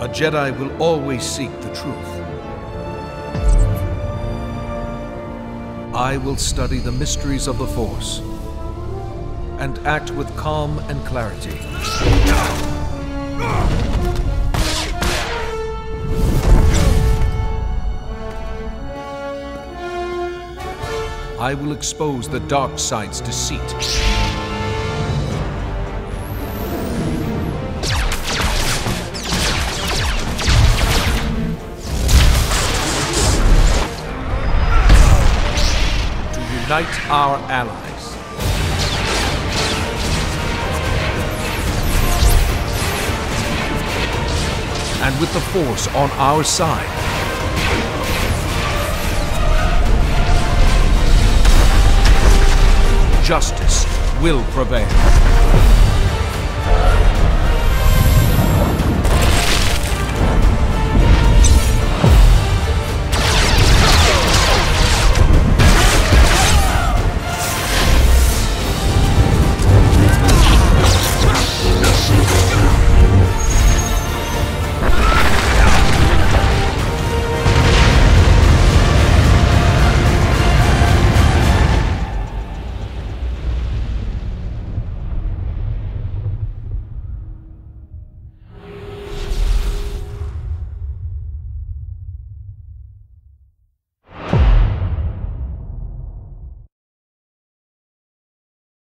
A Jedi will always seek the truth. I will study the mysteries of the Force and act with calm and clarity. I will expose the dark side's deceit. Unite our allies. And with the Force on our side, justice will prevail.